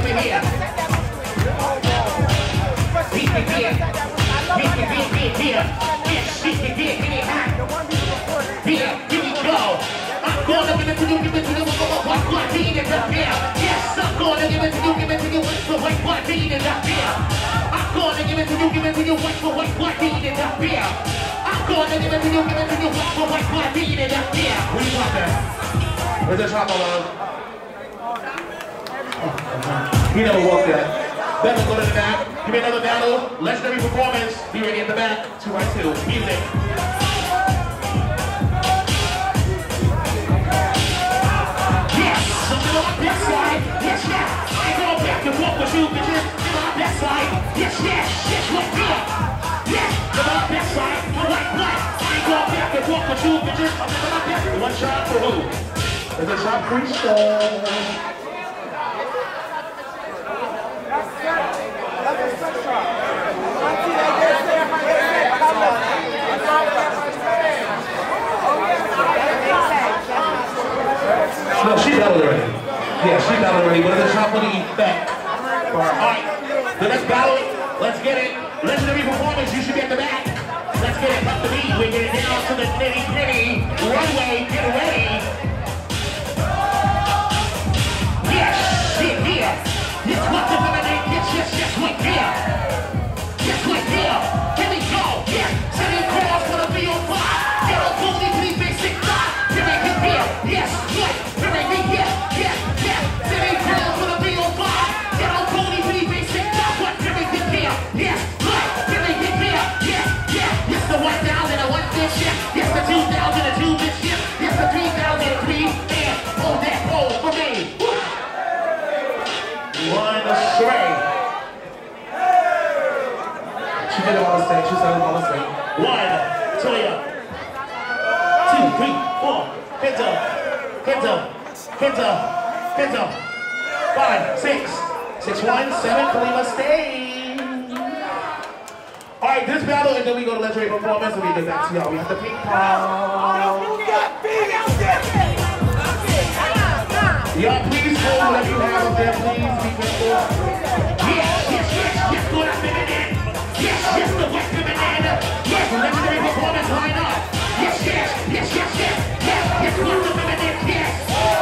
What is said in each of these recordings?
up in here. Beat the beer. Beat the beer, beer, beer. Yes, beat the beer, give me hot. Beer, here we go. I'm gonna give it to you, give it to you. What, what, beat it up here. Yes, I'm gonna give it to you, give it to you. What, what, what, beat it up here. I'm gonna give it to you, give it to you. What, what, what, beat it up here. I'm gonna give it to you, give it to you. What, what, what, beat it up here. What do you want there? Where's the top alone? He never walked that. Better go to the back. Give me another battle. Legendary performance. Be ready in the back. Two by two. Music. Yes, something on my best side. Yes, yes. I ain't going back and forth with you, bitches. You're on my best side. Yes, yes. Yes, what's good? Yes, you're on my best side. What, what? I ain't going back and forth with you, bitches. I'm on my best. One shot for who? It's a shot for each side. No, she battled already. Yeah, she battled already. But it's not going to eat back. All right, so let's battle it. Let's get it. Legendary performance. You should be at the back. Let's get it. Up the beat. We're getting down to the nitty gritty. Runway. One stray. She did it on the stage. She said it on the stage. One, two, two, three, four. Hands up, hands up, hands up, hands up. Five, six, six, one, seven. Kalima, stay. All right, this battle, and then we go to legendary performance, and we get back to y'all. We have the ping pong. Y'all, please hold whatever you have up there, please. Yes, yes, yes, yes, go to feminine. Yes, yes, the West feminine. Yes, legendary performance line up. Yes, yes, yes, yes, yes, yes, yes, what yes.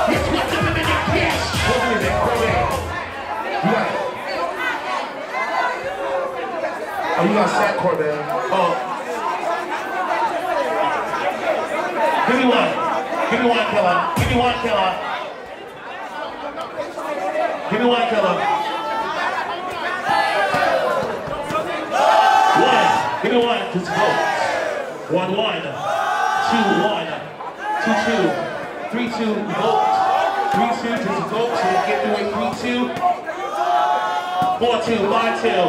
Yes, what yes. You got sat Corbin. Oh. Give me one. Give me one, killer. Give me one, killer. Give me one, killer. One. Give me one. Just vote. One, one. Two, one. Two, two. Three, two. Vote. Three, two. Just vote. So get through it. Three, two. Four, two. Five, two.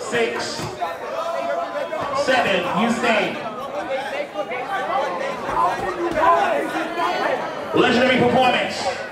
Six. Seven. You stay. Legendary performance.